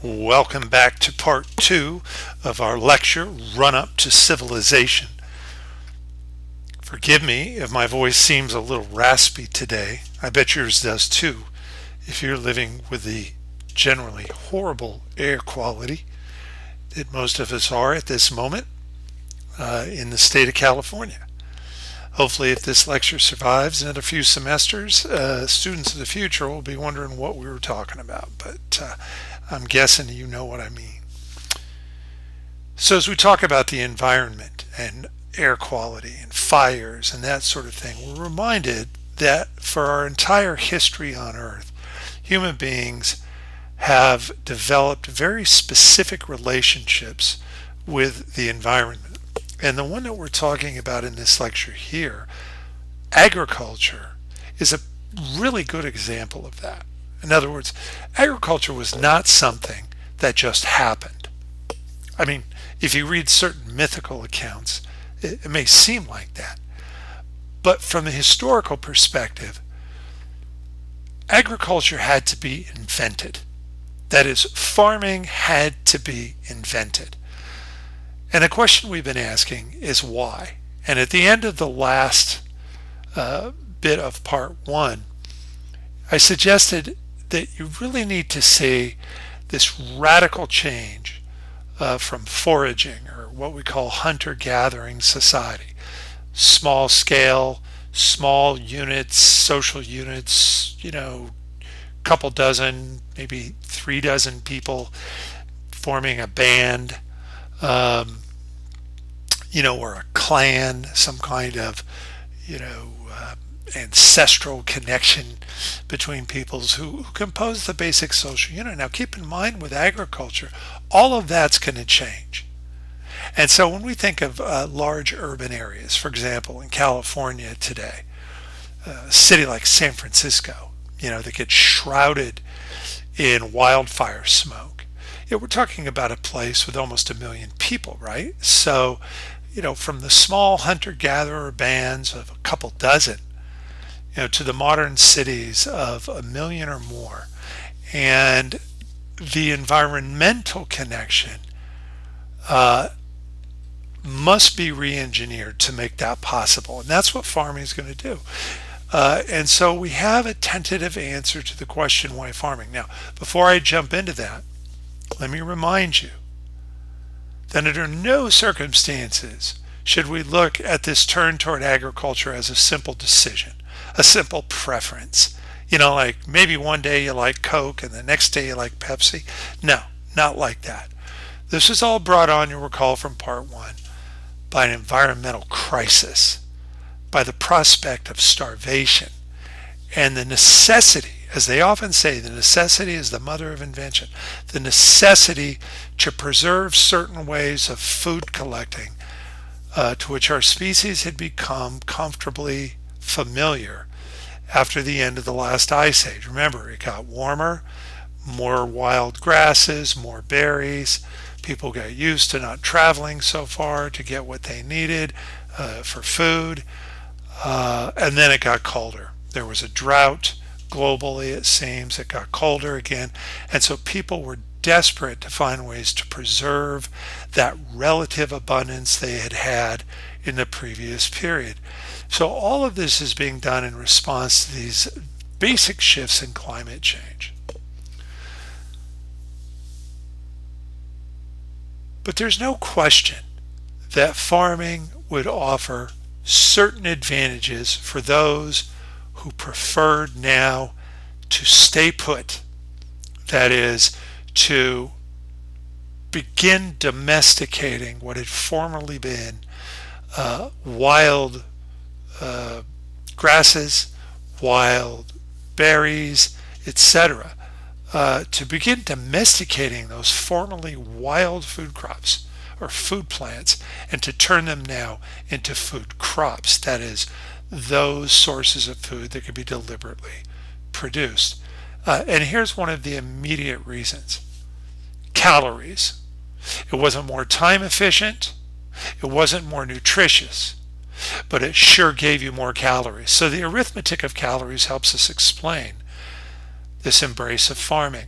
Welcome back to part two of our lecture, Run Up to Civilization. Forgive me if my voice seems a little raspy today. I bet yours does too, if you're living with the generally horrible air quality that most of us are at this moment uh, in the state of California. Hopefully, if this lecture survives in a few semesters, uh, students of the future will be wondering what we were talking about. But uh, I'm guessing you know what I mean. So as we talk about the environment and air quality and fires and that sort of thing, we're reminded that for our entire history on Earth, human beings have developed very specific relationships with the environment. And the one that we're talking about in this lecture here, agriculture, is a really good example of that. In other words, agriculture was not something that just happened. I mean, if you read certain mythical accounts, it, it may seem like that. But from a historical perspective, agriculture had to be invented. That is, farming had to be invented. And the question we've been asking is why? And at the end of the last uh, bit of part one, I suggested that you really need to see this radical change uh, from foraging or what we call hunter-gathering society. Small scale, small units, social units, you know, couple dozen, maybe three dozen people forming a band, um, you know, or a clan, some kind of, you know, uh, ancestral connection between peoples who, who compose the basic social unit. Now keep in mind with agriculture, all of that's going to change. And so when we think of uh, large urban areas, for example, in California today, uh, a city like San Francisco, you know, that gets shrouded in wildfire smoke. Yeah, we're talking about a place with almost a million people, right? So, you know, from the small hunter-gatherer bands of a couple dozen you know, to the modern cities of a million or more. And the environmental connection uh, must be re-engineered to make that possible. And that's what farming is going to do. Uh, and so we have a tentative answer to the question why farming. Now, before I jump into that, let me remind you that under no circumstances should we look at this turn toward agriculture as a simple decision a simple preference. You know, like maybe one day you like Coke and the next day you like Pepsi. No, not like that. This was all brought on, you recall from part one, by an environmental crisis, by the prospect of starvation, and the necessity, as they often say, the necessity is the mother of invention, the necessity to preserve certain ways of food collecting uh, to which our species had become comfortably familiar after the end of the last ice age. Remember, it got warmer, more wild grasses, more berries. People got used to not traveling so far to get what they needed uh, for food. Uh, and then it got colder. There was a drought globally, it seems. It got colder again. And so people were desperate to find ways to preserve that relative abundance they had had in the previous period. So all of this is being done in response to these basic shifts in climate change. But there's no question that farming would offer certain advantages for those who preferred now to stay put. That is, to begin domesticating what had formerly been uh, wild uh, grasses, wild berries, etc. Uh, to begin domesticating those formerly wild food crops or food plants and to turn them now into food crops. That is, those sources of food that could be deliberately produced. Uh, and here's one of the immediate reasons. Calories. It wasn't more time efficient. It wasn't more nutritious but it sure gave you more calories. So the arithmetic of calories helps us explain this embrace of farming.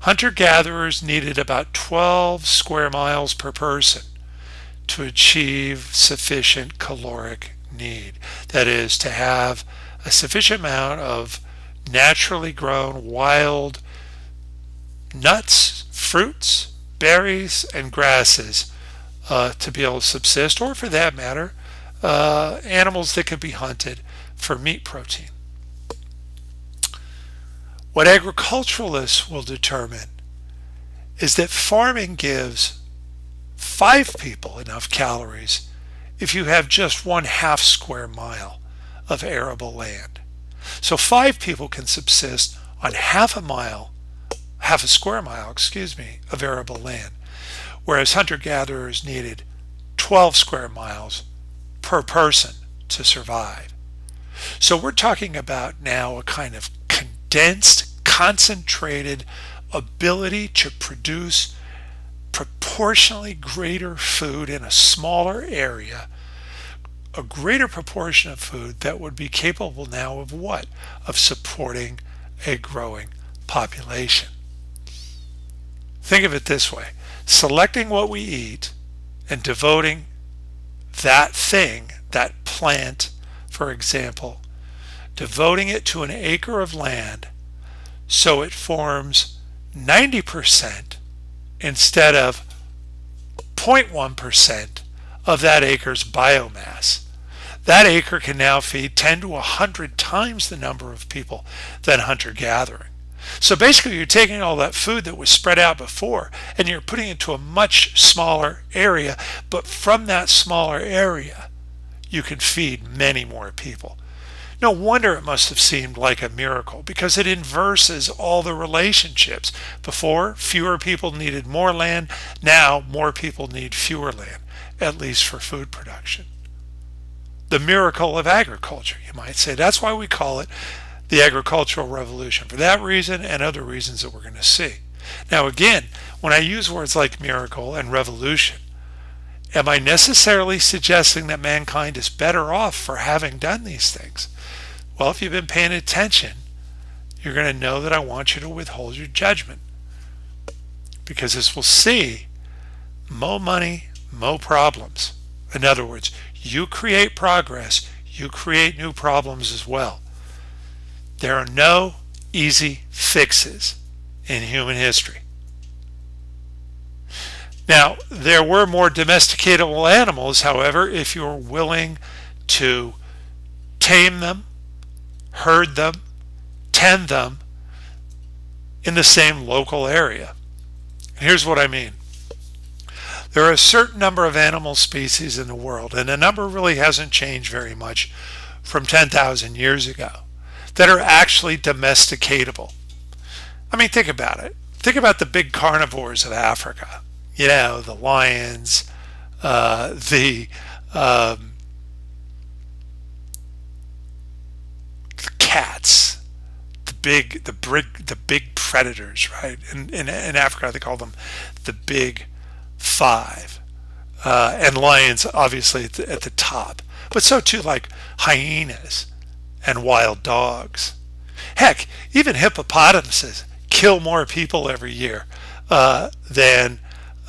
hunter-gatherers needed about 12 square miles per person to achieve sufficient caloric need. That is, to have a sufficient amount of naturally grown wild nuts, fruits, berries, and grasses uh, to be able to subsist, or for that matter, uh, animals that can be hunted for meat protein. What agriculturalists will determine is that farming gives five people enough calories if you have just one half square mile of arable land. So five people can subsist on half a mile, half a square mile, excuse me, of arable land, whereas hunter-gatherers needed 12 square miles per person to survive. So we're talking about now a kind of condensed, concentrated ability to produce proportionally greater food in a smaller area a greater proportion of food that would be capable now of what? Of supporting a growing population. Think of it this way selecting what we eat and devoting that thing, that plant, for example, devoting it to an acre of land so it forms 90% instead of 0.1% of that acre's biomass. That acre can now feed 10 to 100 times the number of people than hunter-gathering. So basically you're taking all that food that was spread out before and you're putting it to a much smaller area, but from that smaller area you can feed many more people. No wonder it must have seemed like a miracle because it inverses all the relationships. Before, fewer people needed more land. Now, more people need fewer land at least for food production. The miracle of agriculture, you might say. That's why we call it the agricultural revolution, for that reason and other reasons that we're going to see. Now, again, when I use words like miracle and revolution, am I necessarily suggesting that mankind is better off for having done these things? Well, if you've been paying attention, you're going to know that I want you to withhold your judgment. Because as we'll see, more money, no problems. In other words, you create progress, you create new problems as well. There are no easy fixes in human history. Now, there were more domesticatable animals, however, if you were willing to tame them, herd them, tend them in the same local area. Here's what I mean. There are a certain number of animal species in the world, and the number really hasn't changed very much from 10,000 years ago, that are actually domesticatable. I mean, think about it. Think about the big carnivores of Africa. You know, the lions, uh, the, um, the cats, the big, the big, the big predators, right? In, in, in Africa, they call them the big five. Uh, and lions obviously at the, at the top. But so too like hyenas and wild dogs. Heck, even hippopotamuses kill more people every year uh, than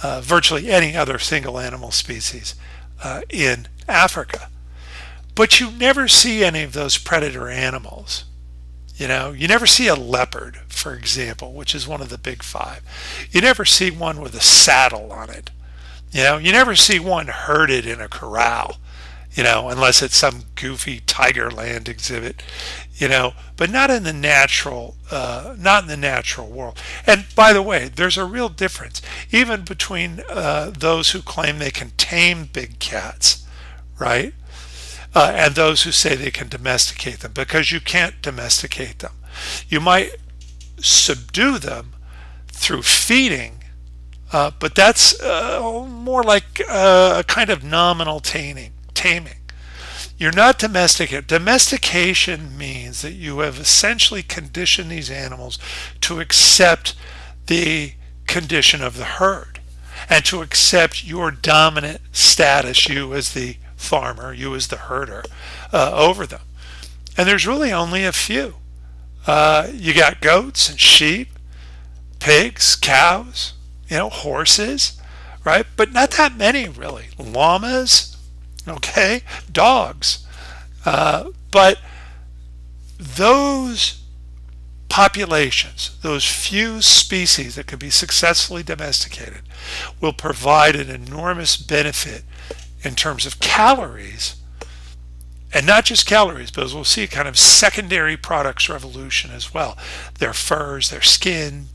uh, virtually any other single animal species uh, in Africa. But you never see any of those predator animals. You know, you never see a leopard, for example, which is one of the big five. You never see one with a saddle on it. You know, you never see one herded in a corral, you know, unless it's some goofy Tigerland exhibit, you know, but not in the natural, uh, not in the natural world. And by the way, there's a real difference even between uh, those who claim they can tame big cats, right? Uh, and those who say they can domesticate them because you can't domesticate them. You might subdue them through feeding, uh, but that's uh, more like uh, a kind of nominal taming. taming. You're not domesticated. Domestication means that you have essentially conditioned these animals to accept the condition of the herd and to accept your dominant status, you as the farmer, you as the herder, uh, over them. And there's really only a few. Uh, you got goats and sheep, pigs, cows, you know, horses, right? But not that many really. Llamas, okay, dogs. Uh, but those populations, those few species that could be successfully domesticated, will provide an enormous benefit in terms of calories and not just calories, but as we'll see, a kind of secondary products revolution as well. Their furs, their skin,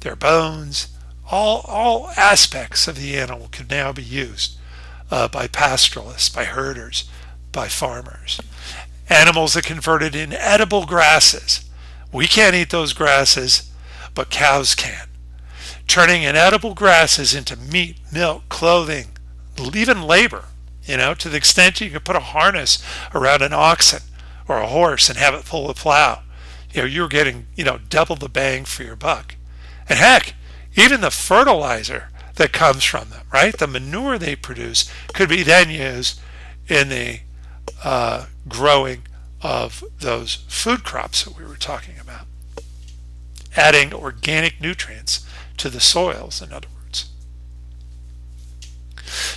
their bones, all, all aspects of the animal can now be used uh, by pastoralists, by herders, by farmers. Animals are converted in edible grasses. We can't eat those grasses, but cows can. Turning inedible grasses into meat, milk, clothing, even labor you know, to the extent you can put a harness around an oxen or a horse and have it pull a plow, you know, you're getting, you know, double the bang for your buck. And heck, even the fertilizer that comes from them, right? The manure they produce could be then used in the uh, growing of those food crops that we were talking about. Adding organic nutrients to the soils, in other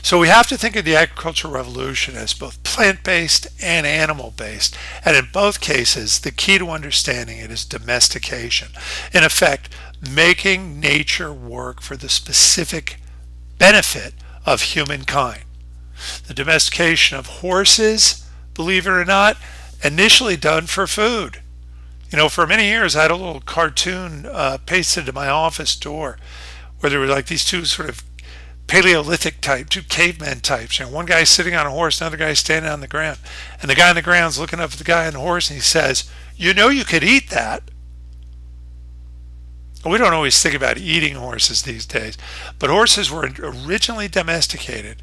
so we have to think of the agricultural revolution as both plant-based and animal-based. And in both cases, the key to understanding it is domestication. In effect, making nature work for the specific benefit of humankind. The domestication of horses, believe it or not, initially done for food. You know, for many years, I had a little cartoon uh, pasted to my office door where there were like these two sort of Paleolithic type, two caveman types. Know, one guy sitting on a horse, another guy standing on the ground. And the guy on the ground's looking up at the guy on the horse and he says, You know you could eat that. We don't always think about eating horses these days, but horses were originally domesticated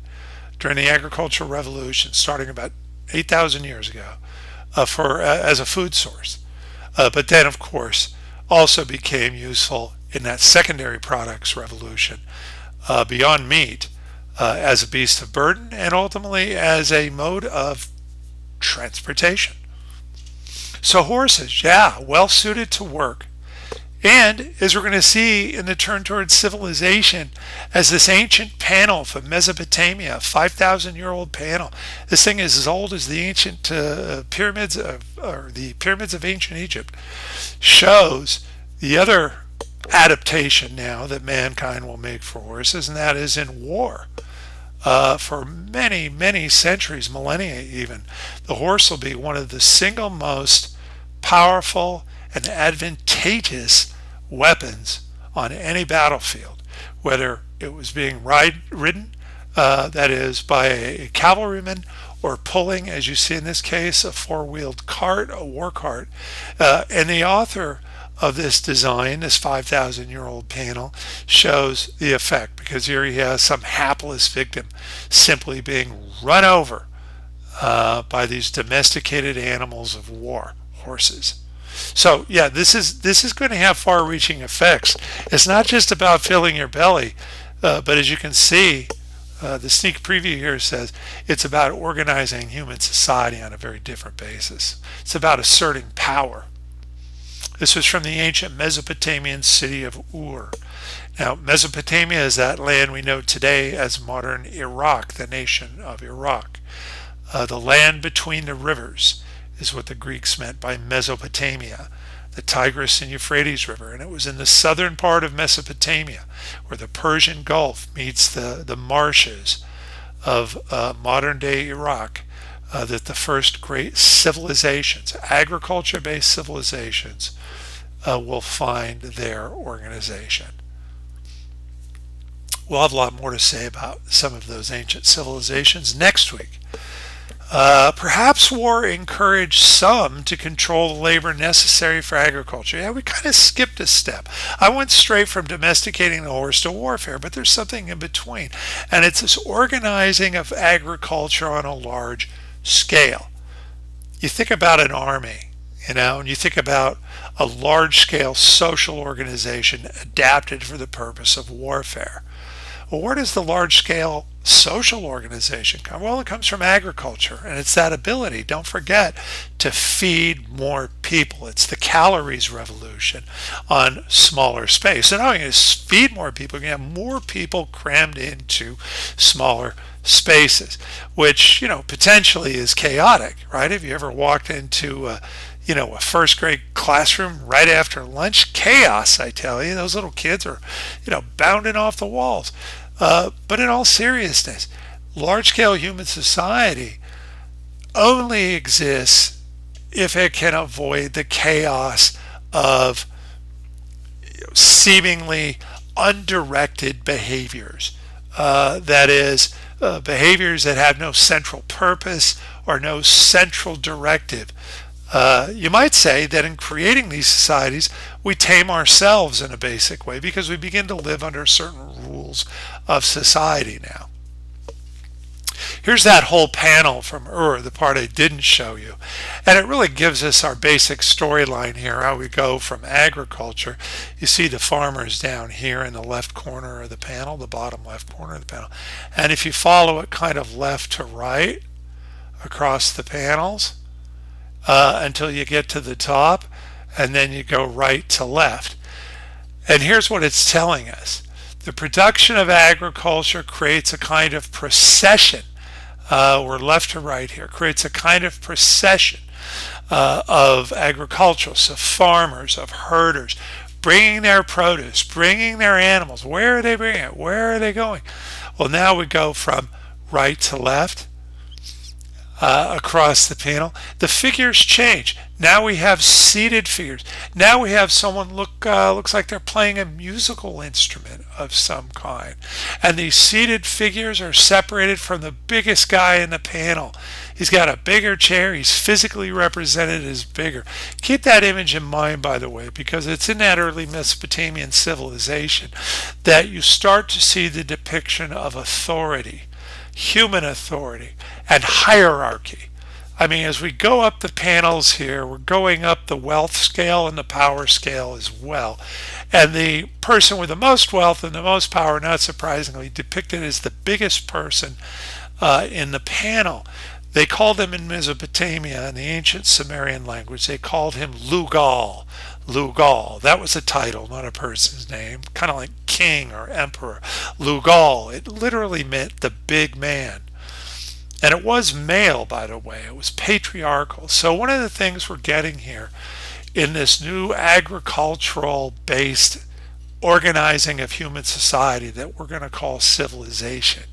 during the agricultural revolution, starting about 8,000 years ago, uh, for uh, as a food source. Uh, but then, of course, also became useful in that secondary products revolution uh, beyond meat uh, as a beast of burden and ultimately as a mode of transportation. So horses, yeah, well suited to work. And as we're going to see in the turn towards civilization, as this ancient panel from Mesopotamia, 5,000 year old panel, this thing is as old as the ancient uh, pyramids of, or the pyramids of ancient Egypt, shows the other adaptation now that mankind will make for horses, and that is in war. Uh, for many, many centuries, millennia even, the horse will be one of the single most powerful and advantageous weapons on any battlefield, whether it was being ride, ridden, uh, that is, by a, cavalryman, or pulling, as you see in this case, a four-wheeled cart, a war cart. Uh, and the author of this design, this 5,000 year old panel, shows the effect because here he has some hapless victim simply being run over uh, by these domesticated animals of war, horses. So yeah, this is this is going to have far-reaching effects. It's not just about filling your belly, uh, but as you can see, uh, the sneak preview here says it's about organizing human society on a very different basis. It's about asserting power. This was from the ancient Mesopotamian city of Ur. Now, Mesopotamia is that land we know today as modern Iraq, the nation of Iraq. Uh, the land between the rivers is what the Greeks meant by Mesopotamia, the Tigris and Euphrates River. And it was in the southern part of Mesopotamia where the Persian Gulf meets the, the marshes of uh, modern day Iraq uh, that the first great civilizations, agriculture based civilizations, uh, will find their organization. We'll have a lot more to say about some of those ancient civilizations next week. Uh, perhaps war encouraged some to control the labor necessary for agriculture. Yeah, we kind of skipped a step. I went straight from domesticating the horse to warfare, but there's something in between. And it's this organizing of agriculture on a large scale. You think about an army, you know, and you think about a large scale social organization adapted for the purpose of warfare. Well, where does the large scale social organization come? Well, it comes from agriculture, and it's that ability, don't forget, to feed more people. It's the calories revolution on smaller space. So now you're going to feed more people, to have more people crammed into smaller spaces, which, you know, potentially is chaotic, right? Have you ever walked into a, you know, a first grade classroom right after lunch? Chaos, I tell you. Those little kids are, you know, bounding off the walls. Uh, but in all seriousness, large scale human society only exists if it can avoid the chaos of seemingly undirected behaviors. Uh, that is, uh, behaviors that have no central purpose or no central directive. Uh, you might say that in creating these societies, we tame ourselves in a basic way because we begin to live under certain rules of society now. Here's that whole panel from Ur, the part I didn't show you. And it really gives us our basic storyline here, how we go from agriculture. You see the farmers down here in the left corner of the panel, the bottom left corner of the panel. And if you follow it kind of left to right across the panels uh, until you get to the top, and then you go right to left. And here's what it's telling us. The production of agriculture creates a kind of procession. Uh, we're left to right here. Creates a kind of procession uh, of agriculturalists, of farmers, of herders, bringing their produce, bringing their animals. Where are they bringing it? Where are they going? Well, now we go from right to left uh, across the panel. The figures change. Now we have seated figures. Now we have someone look uh, looks like they're playing a musical instrument of some kind. And these seated figures are separated from the biggest guy in the panel. He's got a bigger chair. He's physically represented as bigger. Keep that image in mind, by the way, because it's in that early Mesopotamian civilization that you start to see the depiction of authority human authority, and hierarchy. I mean, as we go up the panels here, we're going up the wealth scale and the power scale as well. And the person with the most wealth and the most power, not surprisingly, depicted as the biggest person uh, in the panel. They called him in Mesopotamia, in the ancient Sumerian language, they called him Lugal. Lugal. That was a title, not a person's name, kind of like king or emperor. Lugal. It literally meant the big man. And it was male, by the way. It was patriarchal. So one of the things we're getting here in this new agricultural based organizing of human society that we're going to call civilization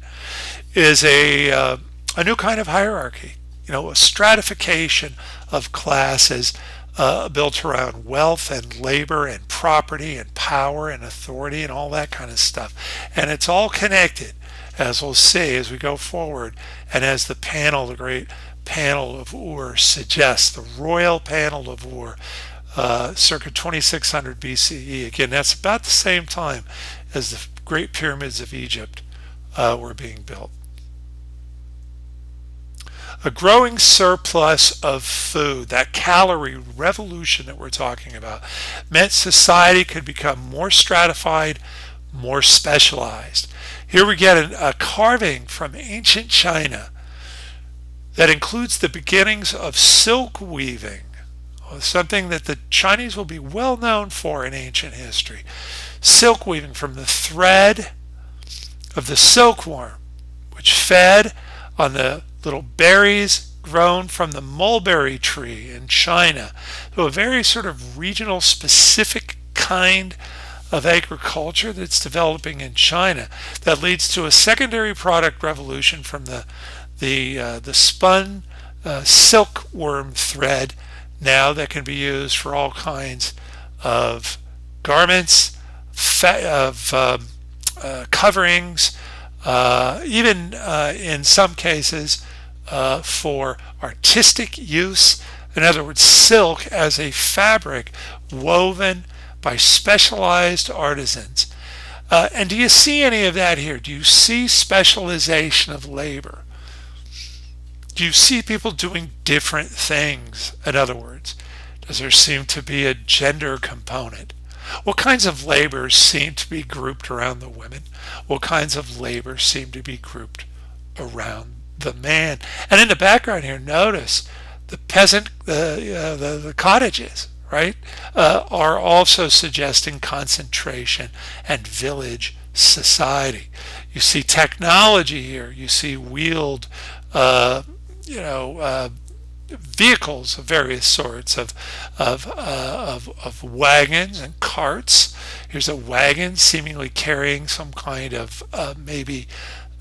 is a, uh, a new kind of hierarchy, you know, a stratification of classes uh, built around wealth and labor and property and power and authority and all that kind of stuff. And it's all connected, as we'll see as we go forward, and as the panel, the great panel of Ur suggests, the royal panel of Ur, uh, circa 2600 BCE. Again, that's about the same time as the great pyramids of Egypt uh, were being built. A growing surplus of food, that calorie revolution that we're talking about, meant society could become more stratified, more specialized. Here we get a, carving from ancient China that includes the beginnings of silk weaving, uh, something that the Chinese will be well known for in ancient history. Silk weaving from the thread of the silkworm, which fed on the little berries grown from the mulberry tree in China. So a very sort of regional specific kind of agriculture that's developing in China that leads to a secondary product revolution from the the uh, the spun uh, silkworm thread now that can be used for all kinds of garments, of um, uh, coverings, uh, even uh, in some cases uh, for artistic use. In other words, silk as a fabric woven by specialized artisans. Uh, and do you see any of that here? Do you see specialization of labor? Do you see people doing different things? In other words, does there seem to be a gender component? What kinds of labors seem to be grouped around the women? What kinds of labor seem to be grouped around the man? And in the background here, notice the peasant, uh, the, the cottages, right, uh, are also suggesting concentration and village society. You see technology here. You see wheeled, uh, you know, uh, vehicles of various sorts of of, uh, of of wagons and carts. Here's a wagon seemingly carrying some kind of uh, maybe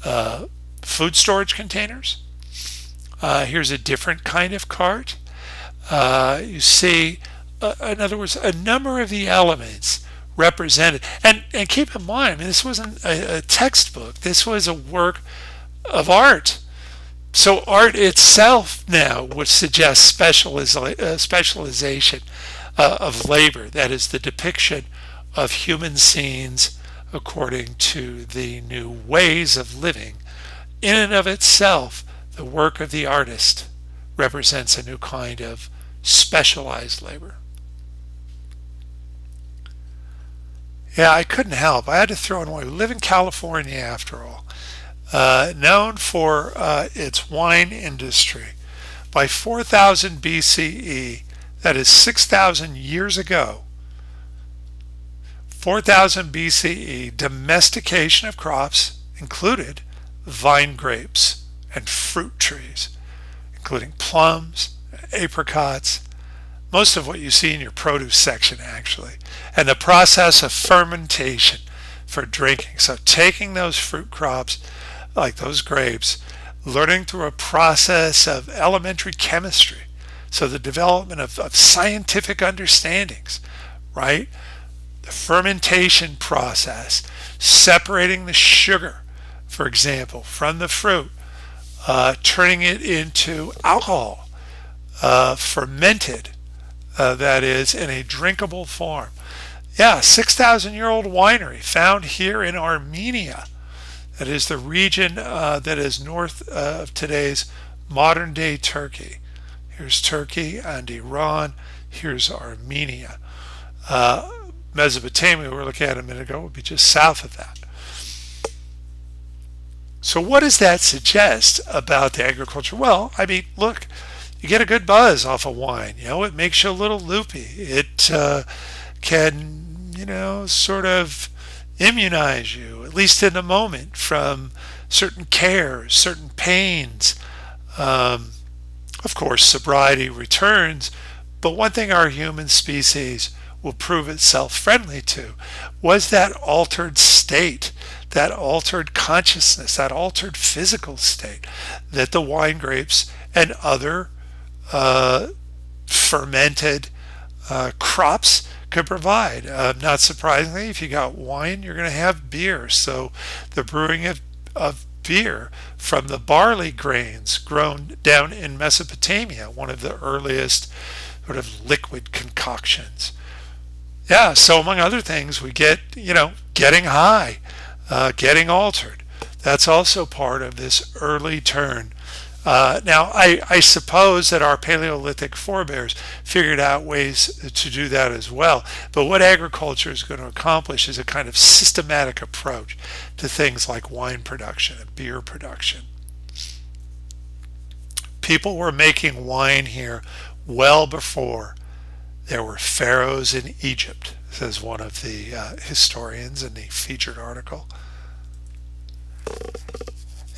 uh, food storage containers. Here's a different kind of cart. You see, uh, in other words, a number of the elements represented. And and keep in mind, I mean, this wasn't a, a textbook. This was a work of art so art itself now would suggest uh, specialization uh, of labor, that is the depiction of human scenes according to the new ways of living. In and of itself, the work of the artist represents a new kind of specialized labor. Yeah, I couldn't help. I had to throw in one. We live in California after all uh, known for uh, its wine industry. By 4000 BCE, that is 6,000 years ago, 4000 BCE, domestication of crops included vine grapes and fruit trees, including plums, apricots, most of what you see in your produce section actually, and the process of fermentation for drinking. So taking those fruit crops like those grapes, learning through a process of elementary chemistry. So the development of, of scientific understandings, right? The fermentation process, separating the sugar, for example, from the fruit, uh, turning it into alcohol, uh, fermented, uh, that is, in a drinkable form. Yeah, 6,000 year old winery found here in Armenia that is the region uh, that is north uh, of today's modern day Turkey. Here's Turkey and Iran. Here's Armenia. Uh, Mesopotamia, we were looking at a minute ago, would be just south of that. So what does that suggest about the agriculture? Well, I mean, look, you get a good buzz off of wine. You know, it makes you a little loopy. It uh, can, you know, sort of immunize you, at least in the moment, from certain cares, certain pains. Um, of course, sobriety returns, but one thing our human species will prove itself friendly to was that altered state, that altered consciousness, that altered physical state that the wine grapes and other fermented uh, crops could provide. Uh, not surprisingly, if you got wine, you're going to have beer. So the brewing of, of beer from the barley grains grown down in Mesopotamia, one of the earliest sort of liquid concoctions. Yeah, so among other things, we get, you know, getting high, uh, getting altered. That's also part of this early turn uh, now, I, I, suppose that our Paleolithic forebears figured out ways to do that as well. But what agriculture is going to accomplish is a kind of systematic approach to things like wine production and beer production. People were making wine here well before there were pharaohs in Egypt, says one of the uh, historians in the featured article.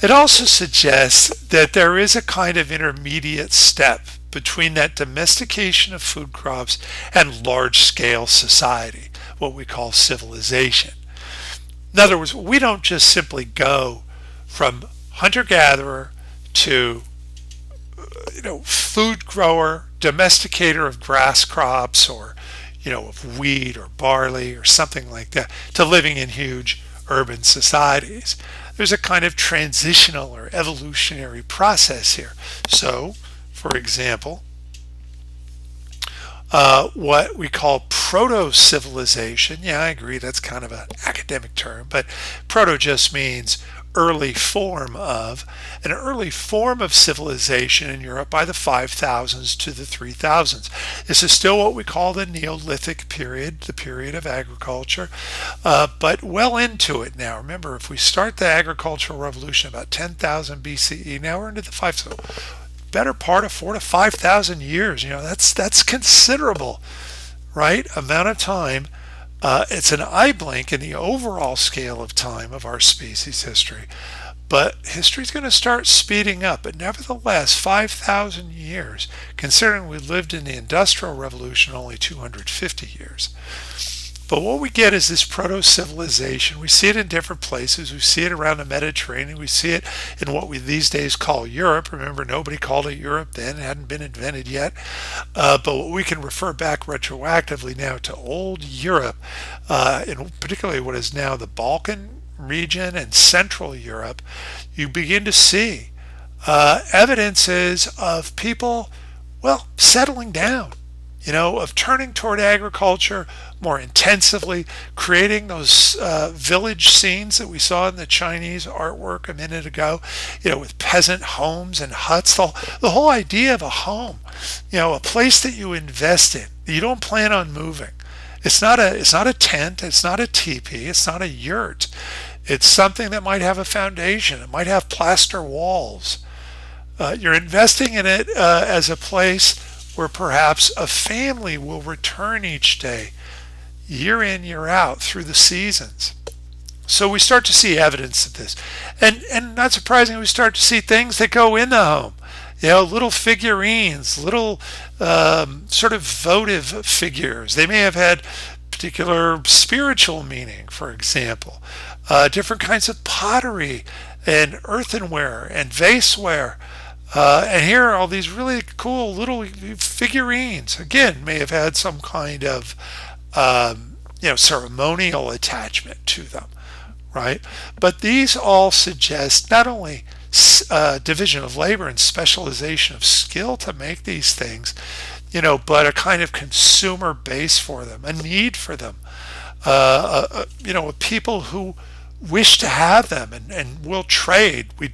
It also suggests that there is a kind of intermediate step between that domestication of food crops and large-scale society, what we call civilization. In other words, we don't just simply go from hunter-gatherer to you know, food grower, domesticator of grass crops or you know, of wheat or barley or something like that to living in huge urban societies there's a kind of transitional or evolutionary process here. So, for example, uh, what we call proto-civilization, yeah, I agree, that's kind of an academic term, but proto just means early form of an early form of civilization in Europe by the 5000s to the 3000s. This is still what we call the Neolithic period, the period of agriculture, uh, but well into it now. Remember, if we start the agricultural revolution about 10,000 BCE, now we're into the five, so better part of four to 5,000 years. You know, that's that's considerable, right? Amount of time uh, it's an eye blink in the overall scale of time of our species history. But history is going to start speeding up. But nevertheless, 5,000 years, considering we lived in the Industrial Revolution only 250 years. But what we get is this proto-civilization. We see it in different places. We see it around the Mediterranean. We see it in what we these days call Europe. Remember, nobody called it Europe then. It hadn't been invented yet. Uh, but we can refer back retroactively now to old Europe, uh, and particularly what is now the Balkan region and Central Europe. You begin to see uh, evidences of people, well, settling down you know, of turning toward agriculture more intensively, creating those uh, village scenes that we saw in the Chinese artwork a minute ago, you know, with peasant homes and huts. The, the whole idea of a home, you know, a place that you invest in, you don't plan on moving. It's not a it's not a tent, it's not a teepee, it's not a yurt. It's something that might have a foundation. It might have plaster walls. Uh, you're investing in it uh, as a place where perhaps a family will return each day, year in, year out, through the seasons. So we start to see evidence of this. And, and not surprisingly, we start to see things that go in the home. You know, little figurines, little um, sort of votive figures. They may have had particular spiritual meaning, for example. Uh, different kinds of pottery and earthenware and vaseware. Uh, and here are all these really cool little figurines. Again, may have had some kind of um, you know ceremonial attachment to them, right? But these all suggest not only uh, division of labor and specialization of skill to make these things, you know, but a kind of consumer base for them, a need for them. Uh, uh, uh you know, people who wish to have them and, and will trade. We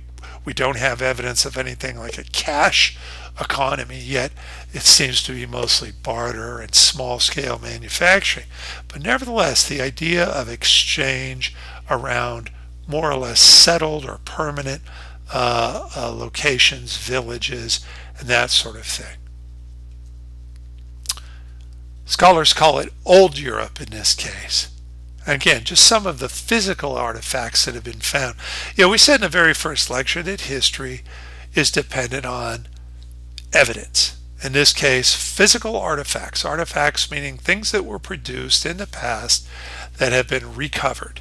we don't have evidence of anything like a cash economy yet. It seems to be mostly barter and small scale manufacturing. But nevertheless, the idea of exchange around more or less settled or permanent uh, uh, locations, villages, and that sort of thing. Scholars call it Old Europe in this case. Again, just some of the physical artifacts that have been found. You know, we said in the very first lecture that history is dependent on evidence. In this case, physical artifacts. Artifacts meaning things that were produced in the past that have been recovered.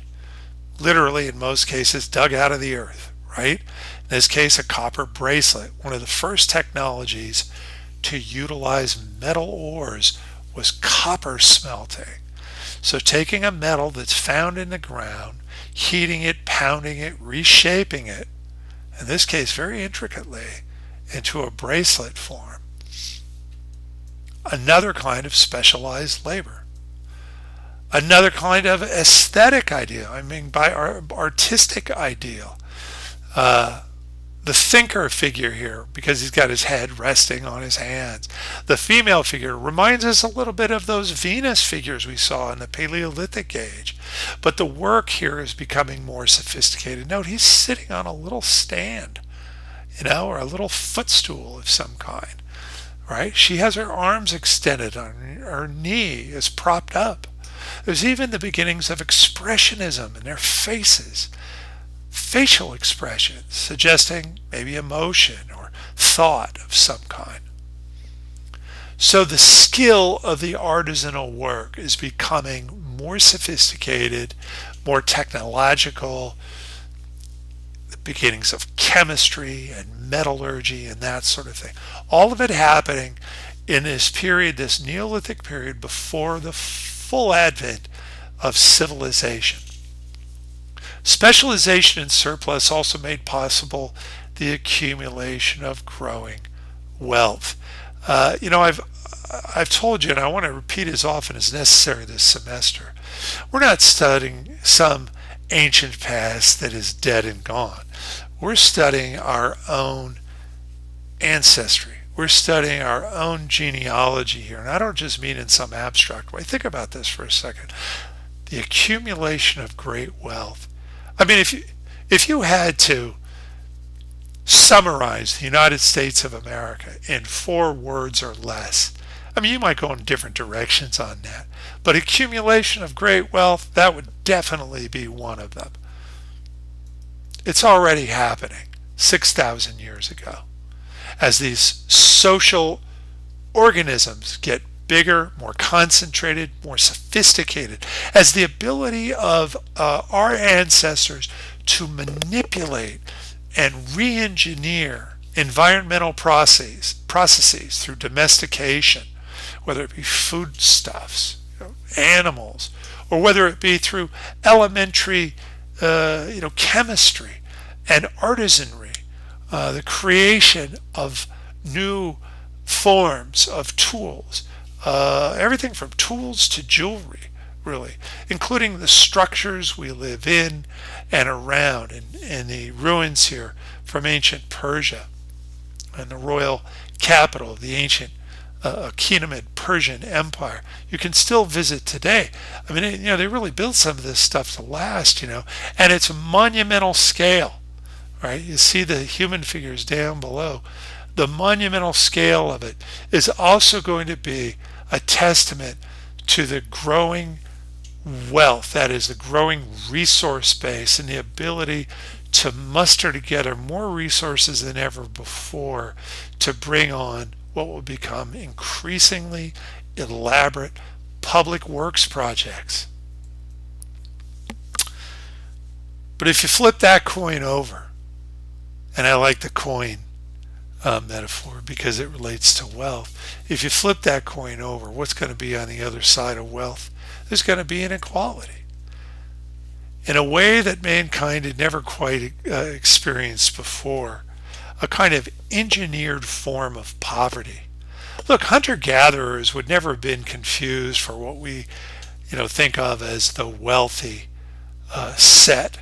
Literally, in most cases, dug out of the earth, right? In this case, a copper bracelet. One of the first technologies to utilize metal ores was copper smelting. So taking a metal that's found in the ground, heating it, pounding it, reshaping it, in this case very intricately, into a bracelet form. Another kind of specialized labor. Another kind of aesthetic ideal, I mean by artistic ideal. Uh, the thinker figure here because he's got his head resting on his hands. The female figure reminds us a little bit of those Venus figures we saw in the Paleolithic age. But the work here is becoming more sophisticated. Note he's sitting on a little stand, you know, or a little footstool of some kind, right? She has her arms extended on her knee is propped up. There's even the beginnings of expressionism in their faces facial expressions suggesting maybe emotion or thought of some kind. So the skill of the artisanal work is becoming more sophisticated, more technological, the beginnings of chemistry and metallurgy and that sort of thing. All of it happening in this period, this Neolithic period before the full advent of civilization. Specialization and surplus also made possible the accumulation of growing wealth. Uh, you know, I've I've told you, and I want to repeat as often as necessary this semester, we're not studying some ancient past that is dead and gone. We're studying our own ancestry. We're studying our own genealogy here. And I don't just mean in some abstract way. Think about this for a second. The accumulation of great wealth. I mean, if you, if you had to summarize the United States of America in four words or less, I mean, you might go in different directions on that. But accumulation of great wealth, that would definitely be one of them. It's already happening 6,000 years ago as these social organisms get bigger, more concentrated, more sophisticated, as the ability of uh, our ancestors to manipulate and re-engineer environmental processes, processes through domestication, whether it be foodstuffs, you know, animals, or whether it be through elementary, uh, you know, chemistry and artisanry uh, the creation of new forms of tools, uh, everything from tools to jewelry, really, including the structures we live in and around, and, in the ruins here from ancient Persia and the royal capital of the ancient uh, Achaemenid Persian Empire. You can still visit today. I mean, you know, they really built some of this stuff to last, you know, and it's monumental scale right? You see the human figures down below. The monumental scale of it is also going to be a testament to the growing wealth, that is, the growing resource base and the ability to muster together more resources than ever before to bring on what will become increasingly elaborate public works projects. But if you flip that coin over, and I like the coin uh, metaphor because it relates to wealth. If you flip that coin over, what's going to be on the other side of wealth? There's going to be inequality. In a way that mankind had never quite uh, experienced before, a kind of engineered form of poverty. Look, hunter-gatherers would never have been confused for what we, you know, think of as the wealthy uh, set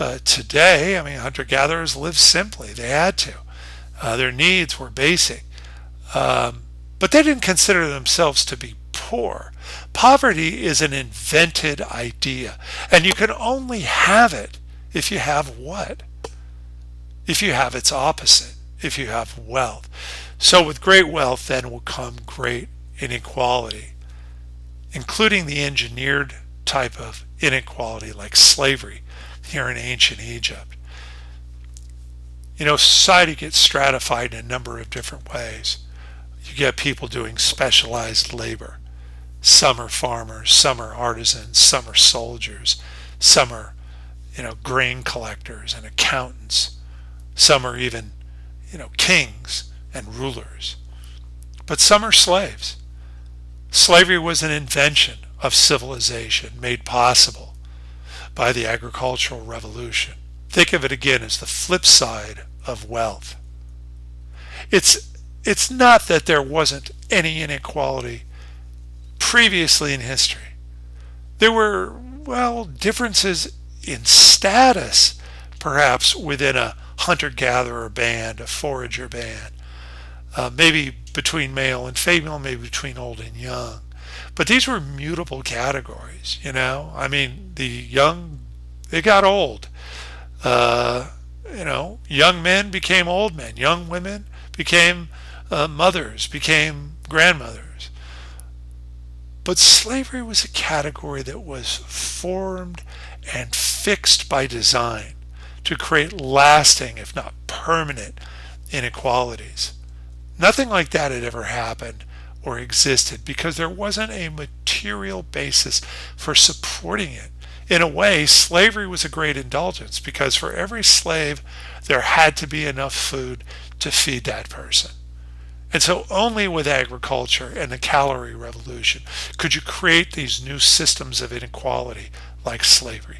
uh, today, I mean, hunter-gatherers lived simply. They had to. Uh, their needs were basic. Um, but they didn't consider themselves to be poor. Poverty is an invented idea. And you can only have it if you have what? If you have its opposite, if you have wealth. So with great wealth then will come great inequality, including the engineered type of inequality like slavery here in ancient Egypt. You know, society gets stratified in a number of different ways. You get people doing specialized labor. Some are farmers, some are artisans, some are soldiers, some are, you know, grain collectors and accountants. Some are even, you know, kings and rulers. But some are slaves. Slavery was an invention of civilization made possible by the agricultural revolution. Think of it again as the flip side of wealth. It's, it's not that there wasn't any inequality previously in history. There were, well, differences in status, perhaps within a hunter-gatherer band, a forager band, uh, maybe between male and female, maybe between old and young. But these were mutable categories, you know. I mean, the young, they got old. Uh, you know, young men became old men. Young women became uh, mothers, became grandmothers. But slavery was a category that was formed and fixed by design to create lasting, if not permanent, inequalities. Nothing like that had ever happened or existed because there wasn't a material basis for supporting it. In a way, slavery was a great indulgence because for every slave, there had to be enough food to feed that person. And so only with agriculture and the calorie revolution could you create these new systems of inequality like slavery.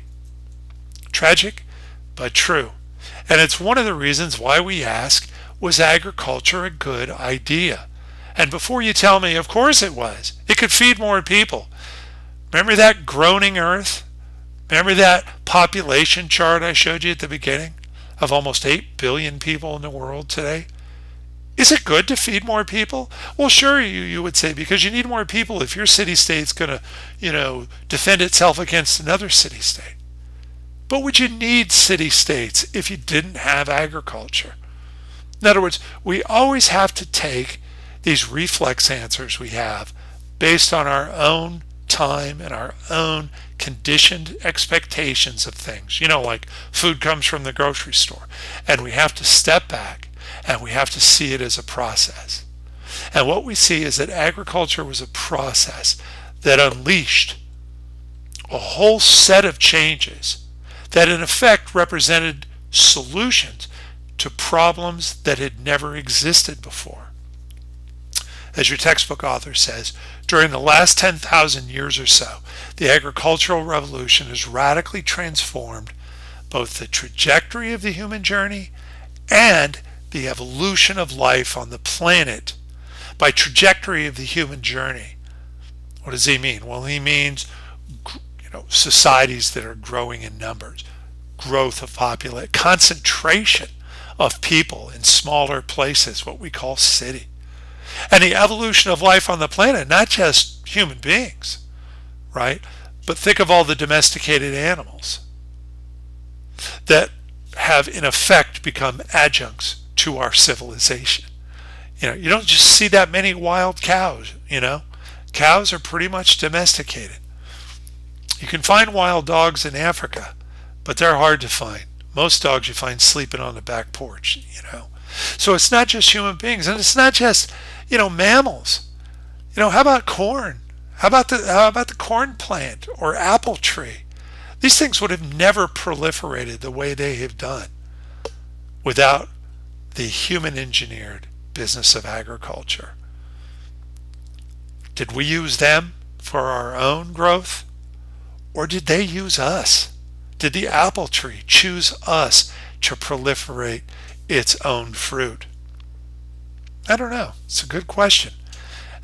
Tragic, but true. And it's one of the reasons why we ask, was agriculture a good idea? And before you tell me, of course it was. It could feed more people. Remember that groaning earth? Remember that population chart I showed you at the beginning of almost 8 billion people in the world today? Is it good to feed more people? Well, sure, you, you would say, because you need more people if your city-state's going to, you know, defend itself against another city-state. But would you need city-states if you didn't have agriculture? In other words, we always have to take these reflex answers we have based on our own time and our own conditioned expectations of things. You know, like food comes from the grocery store, and we have to step back and we have to see it as a process. And what we see is that agriculture was a process that unleashed a whole set of changes that in effect represented solutions to problems that had never existed before. As your textbook author says, during the last 10,000 years or so, the agricultural revolution has radically transformed both the trajectory of the human journey and the evolution of life on the planet. By trajectory of the human journey, what does he mean? Well, he means you know societies that are growing in numbers, growth of population, concentration of people in smaller places, what we call city. And the evolution of life on the planet, not just human beings, right? But think of all the domesticated animals that have in effect become adjuncts to our civilization. You know, you don't just see that many wild cows, you know. Cows are pretty much domesticated. You can find wild dogs in Africa, but they're hard to find. Most dogs you find sleeping on the back porch, you know. So it's not just human beings, and it's not just, you know, mammals. You know, how about corn? How about the how about the corn plant or apple tree? These things would have never proliferated the way they have done without the human engineered business of agriculture. Did we use them for our own growth? Or did they use us? Did the apple tree choose us to proliferate its own fruit? I don't know. It's a good question.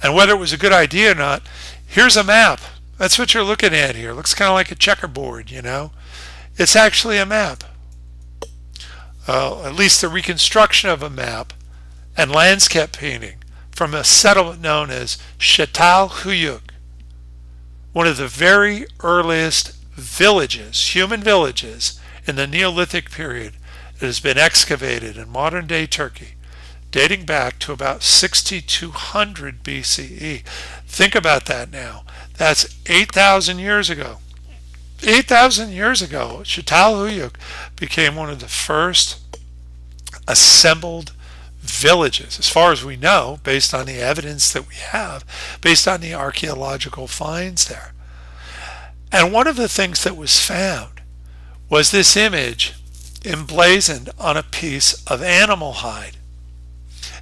And whether it was a good idea or not, here's a map. That's what you're looking at here. It looks kind of like a checkerboard, you know. It's actually a map. Uh, at least the reconstruction of a map and landscape painting from a settlement known as Çatalhöyük, one of the very earliest villages, human villages, in the Neolithic period that has been excavated in modern day Turkey, dating back to about 6200 BCE. Think about that now. That's 8,000 years ago. 8,000 years ago, Çatalhöyük became one of the first assembled villages, as far as we know, based on the evidence that we have, based on the archaeological finds there. And one of the things that was found was this image emblazoned on a piece of animal hide.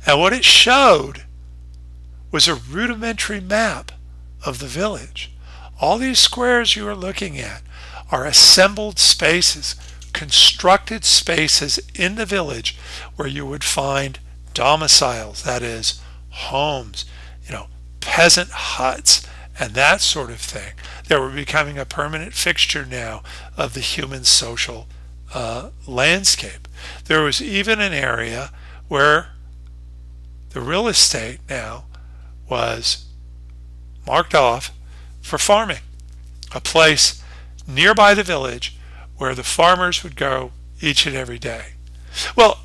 And what it showed was a rudimentary map of the village. All these squares you are looking at are assembled spaces, constructed spaces in the village where you would find domiciles, that is, homes, you know, peasant huts, and that sort of thing that were becoming a permanent fixture now of the human social uh, landscape. There was even an area where the real estate now was marked off for farming, a place nearby the village where the farmers would go each and every day. Well,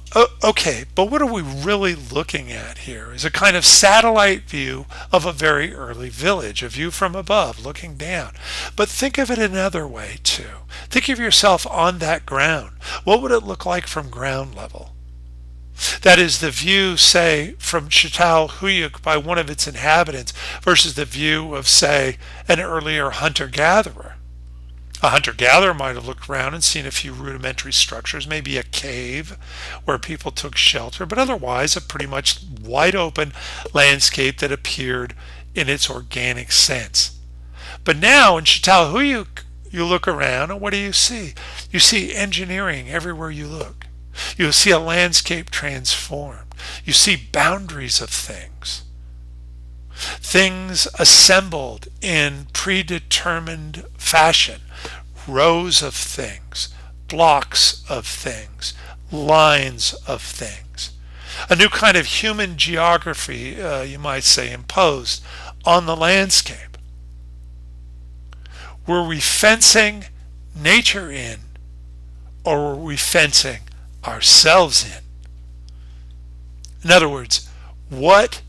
okay, but what are we really looking at here is a kind of satellite view of a very early village, a view from above, looking down. But think of it another way, too. Think of yourself on that ground. What would it look like from ground level? That is the view, say, from Çatalhöyük by one of its inhabitants versus the view of, say, an earlier hunter-gatherer. A hunter-gatherer might have looked around and seen a few rudimentary structures, maybe a cave where people took shelter, but otherwise a pretty much wide open landscape that appeared in its organic sense. But now in Çatalhöyük, you look around and what do you see? You see engineering everywhere you look. You see a landscape transformed. You see boundaries of things. Things assembled in predetermined fashion rows of things, blocks of things, lines of things. A new kind of human geography, uh, you might say, imposed on the landscape. Were we fencing nature in, or were we fencing ourselves in? In other words, what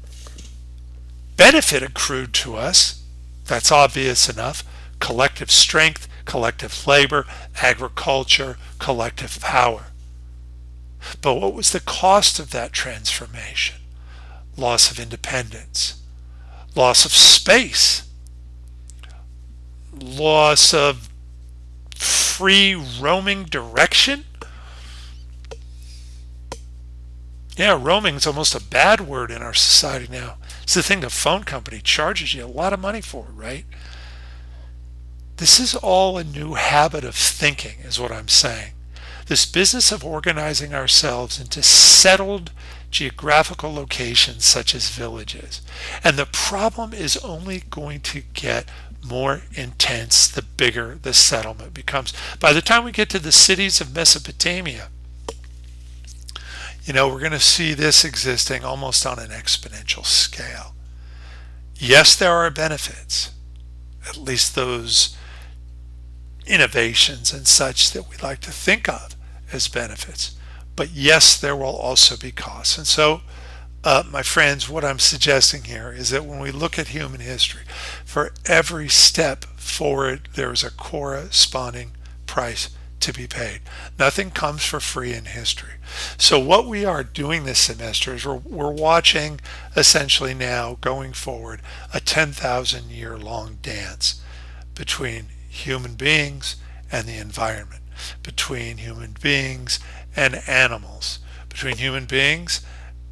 benefit accrued to us, that's obvious enough, collective strength, collective labor, agriculture, collective power. But what was the cost of that transformation? Loss of independence, loss of space, loss of free roaming direction. Yeah, roaming is almost a bad word in our society now. It's the thing the phone company charges you a lot of money for, right? This is all a new habit of thinking, is what I'm saying. This business of organizing ourselves into settled geographical locations such as villages. And the problem is only going to get more intense the bigger the settlement becomes. By the time we get to the cities of Mesopotamia, you know, we're going to see this existing almost on an exponential scale. Yes, there are benefits, at least those innovations and such that we like to think of as benefits. But yes, there will also be costs. And so, uh, my friends, what I'm suggesting here is that when we look at human history, for every step forward, there is a corresponding price to be paid. Nothing comes for free in history. So what we are doing this semester is we're, we're watching essentially now going forward a 10,000 year long dance between human beings and the environment, between human beings and animals, between human beings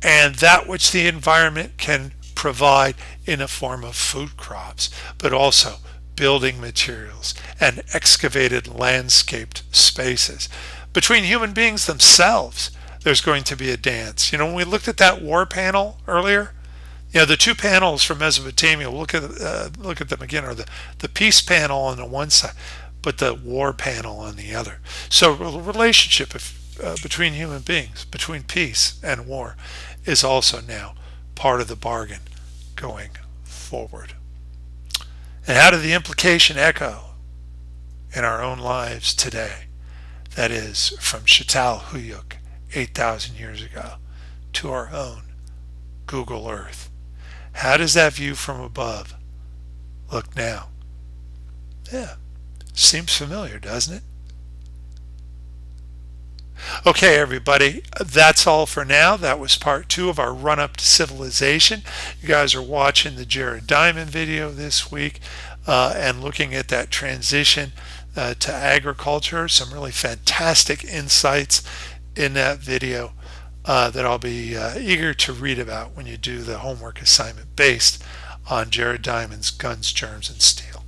and that which the environment can provide in a form of food crops, but also building materials and excavated landscaped spaces. Between human beings themselves, there's going to be a dance. You know, when we looked at that war panel earlier, you know, the two panels from Mesopotamia, look at uh, look at them again, are the, the peace panel on the one side, but the war panel on the other. So the relationship if, uh, between human beings, between peace and war, is also now part of the bargain going forward. And how did the implication echo in our own lives today? That is, from Çatalhöyük 8,000 years ago to our own Google Earth. How does that view from above look now? Yeah, seems familiar, doesn't it? Okay, everybody, that's all for now. That was part two of our run up to civilization. You guys are watching the Jared Diamond video this week uh, and looking at that transition uh, to agriculture. Some really fantastic insights in that video uh, that I'll be uh, eager to read about when you do the homework assignment based on Jared Diamond's Guns, Germs, and Steel.